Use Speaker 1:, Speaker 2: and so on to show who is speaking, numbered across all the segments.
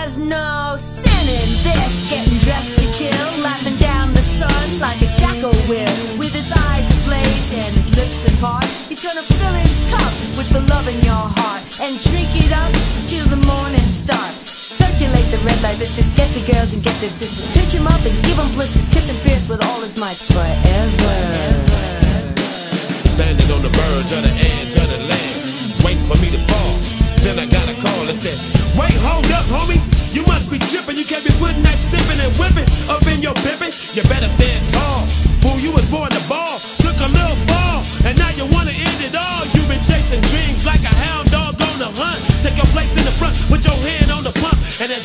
Speaker 1: There's no sin in this. Getting dressed to kill, laughing down the sun like a jackal will. With his eyes ablaze and his lips apart, he's gonna fill his cup with the love in your heart and drink it up till the morning starts. Circulate the red light, let's get the girls and get their sisters. Pitch him up and give him blisters, kiss him fierce with all his might forever.
Speaker 2: Standing on the verge of the edge of the land, waiting for me to fall. Then I got a call that said,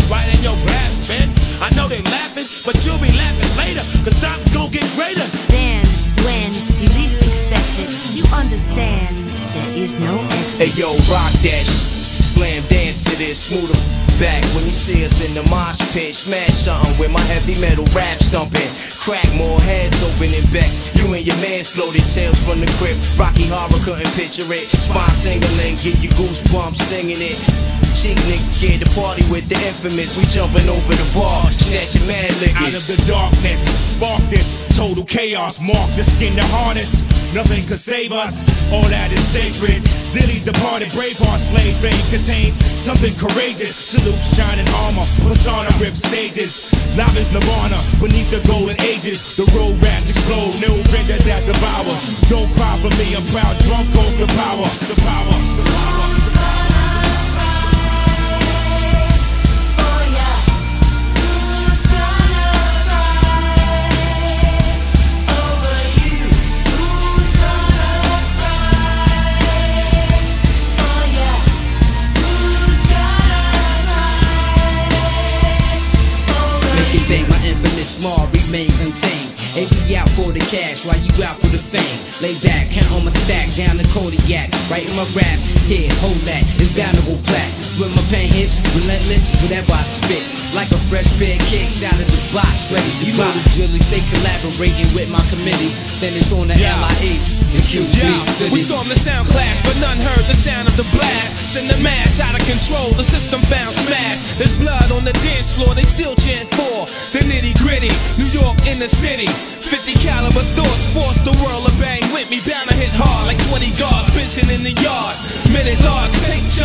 Speaker 2: right in your grasp, man. I know they laughing, but you'll be laughing later, cause time's gonna get greater.
Speaker 1: Then, when you least expect it, you understand there is no exit.
Speaker 3: Hey yo, rock that sh- Slam dance to this, smooth the back when you see us in the mosh pit. Smash something with my heavy metal rap stumping. Crack more heads open in Becks. You and your man floated tails from the crib. Rocky Horror couldn't picture it. Spine singling, give you goosebumps singing it. Cheek nigga, get the party with the infamous. We jumping over the bar, snatching mad
Speaker 4: Out of the darkness, spark this total chaos. Mark the skin the harness. Nothing could save us. All that is sacred. Dilly departed, Braveheart, slave vein contains something courageous. Salute shining armor, persona rip stages. Live is Nirvana beneath the golden ages. The road rats explode, no render that devour. Don't cry for me, I'm proud, drunk off the power,
Speaker 5: small remains untamed. AP out for the cash while you out for the fame. Lay back, count on my stack, down the Kodiak. Writing my raps, here, hold that, it's bound to go black. When my pen hits, relentless, whatever I spit. Like a fresh pair of kicks out of the box, ready to You know the drill, stay collaborating with my committee. Then it's on the
Speaker 2: Yeah.
Speaker 5: LIE, the QB
Speaker 2: Yeah,
Speaker 5: City.
Speaker 2: we stormed the sound clash, but none heard the sound of the blast. Send the mass out of control, the system found smashed. There's blood on the dance floor, they still chant New York in the city, 50 caliber thoughts force the world to bang with me. Bound to hit hard like 20 guards, bitching in the yard. Minute lords, take charge,